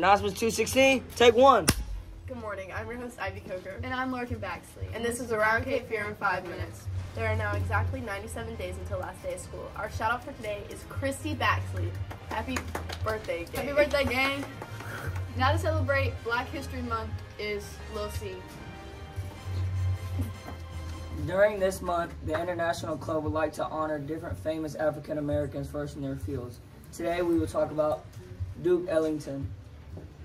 Announcements 216, take one. Good morning. I'm your host, Ivy Coker. And I'm Larkin Baxley. And this is Around Cape Fear in 5 minutes. There are now exactly 97 days until last day of school. Our shout out for today is Christy Baxley. Happy birthday, gang. Happy birthday, gang. Now to celebrate Black History Month is Lil C. During this month, the International Club would like to honor different famous African Americans first in their fields. Today we will talk about Duke Ellington.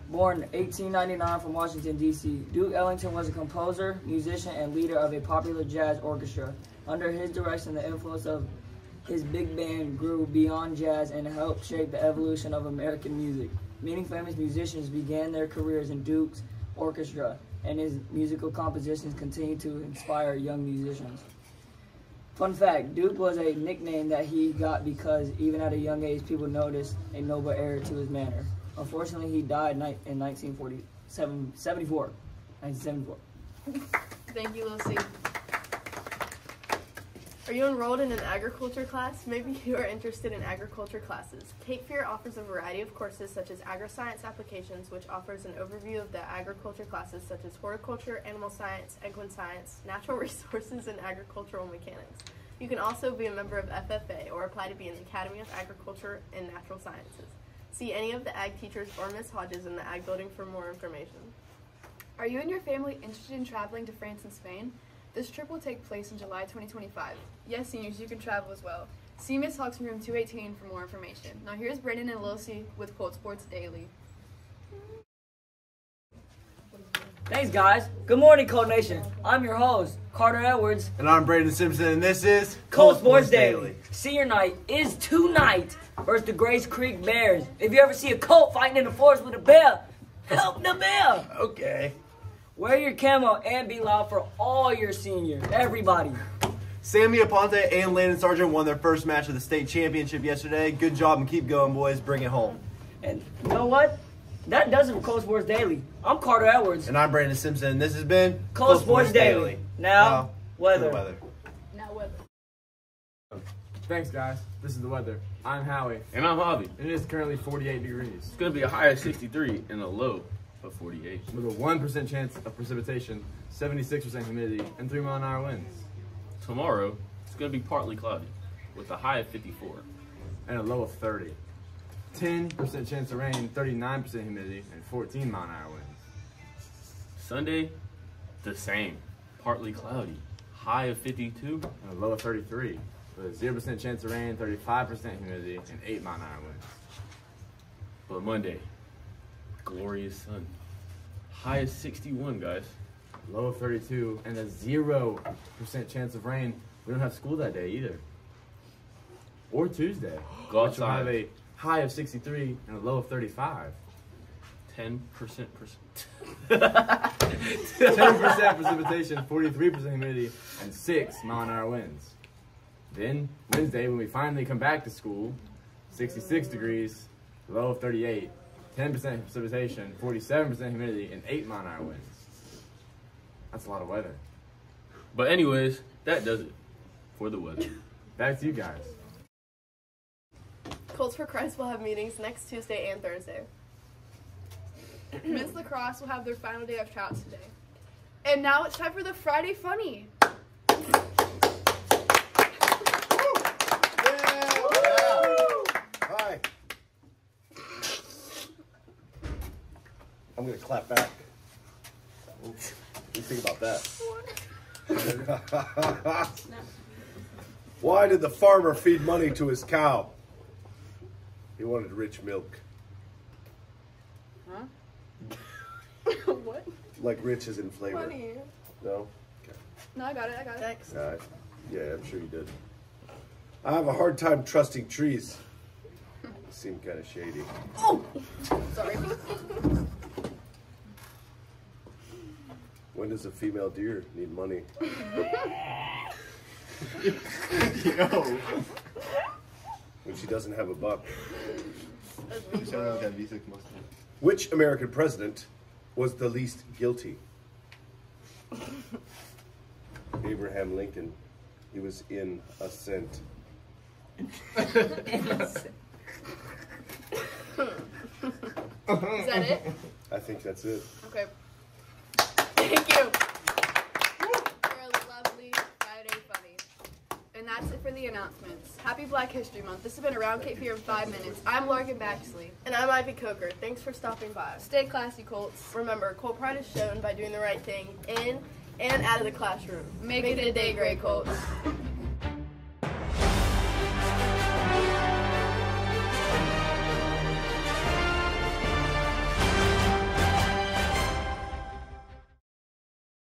Born 1899 from Washington, D.C., Duke Ellington was a composer, musician, and leader of a popular jazz orchestra. Under his direction, the influence of his big band grew beyond jazz and helped shape the evolution of American music. Many famous musicians began their careers in Duke's orchestra, and his musical compositions continue to inspire young musicians. Fun fact, Duke was a nickname that he got because even at a young age, people noticed a noble air to his manner. Unfortunately, he died in 1947, 74, 1974. Thank you, Lucy. Are you enrolled in an agriculture class? Maybe you are interested in agriculture classes. Cape Fear offers a variety of courses such as agri-science applications, which offers an overview of the agriculture classes such as horticulture, animal science, equine science, natural resources, and agricultural mechanics. You can also be a member of FFA or apply to be in the Academy of Agriculture and Natural Sciences. See any of the ag teachers or Miss Hodges in the ag building for more information. Are you and your family interested in traveling to France and Spain? This trip will take place in July 2025. Yes, seniors, you can travel as well. See Miss Hawks room 218 for more information. Now here's Brandon and Lil with Colt Sports Daily. Thanks, guys. Good morning, Colt Nation. I'm your host, Carter Edwards. And I'm Brandon Simpson, and this is Colt Sports Daily. Senior night is tonight versus the Gray's Creek Bears. If you ever see a colt fighting in the forest with a bear, help the bear. Okay. Wear your camo and be loud for all your seniors. Everybody. Sammy Aponte and Landon Sargent won their first match of the state championship yesterday. Good job and keep going, boys. Bring it home. And you know what? That does it for Colt Sports Daily. I'm Carter Edwards. And I'm Brandon Simpson, and this has been Colt Sports Daily. Now, for weather. weather. Now weather. Thanks, guys. This is the weather. I'm Howie, And I'm Javi. and it is currently 48 degrees It's gonna be a high of 63 and a low of 48. with a 1% chance of precipitation, 76% humidity, and 3 mile an hour winds, Tomorrow, it's gonna be partly cloudy with a high of 54. and a low of 30. 10% chance of rain, 39% humidity, and 14 mile an hour winds. Sunday, the same, partly cloudy, high of 52. And a low of 33, with a 0% chance of rain, 35% humidity, and 8 mile an hour winds. But Monday, glorious sun, high of 61, guys. Low of 32, and a 0% chance of rain. We don't have school that day either. Or Tuesday. Go which will have outside. High of 63 and a low of 35. 10%. 10% precipitation, 43% humidity, and 6 mile an hour winds. Then, Wednesday, when we finally come back to school, 66 degrees, low of 38, 10% precipitation, 47% humidity, and 8 mile an hour winds. That's a lot of weather. But anyways, that does it for the weather. Back to you guys. Colts for Christ will have meetings next Tuesday and Thursday. Miss Lacrosse will have their final day of tryouts today. And now it's time for the Friday Funny. I'm gonna clap back. What do you think about that? Why did the farmer feed money to his cow? He wanted rich milk. Huh? what? Like rich as in flavor. Funny. No? No, I got it. I got it. Thanks. Uh, yeah, I'm sure you did. I have a hard time trusting trees. Seem kind of shady. Oh! Sorry. When does a female deer need money? When she doesn't have a buck. Which American president was the least guilty? Abraham Lincoln. He was in a assent. Is that it? I think that's it. Okay. Thank you. You're a lovely Friday funny. And that's it for the announcements. Happy Black History Month. This has been Around Cape Fear in five minutes. I'm Larkin Baxley. And I'm Ivy Coker. Thanks for stopping by. Stay classy, Colts. Remember, Colt Pride is shown by doing the right thing in and out of the classroom. Make it a day, Grey Colts.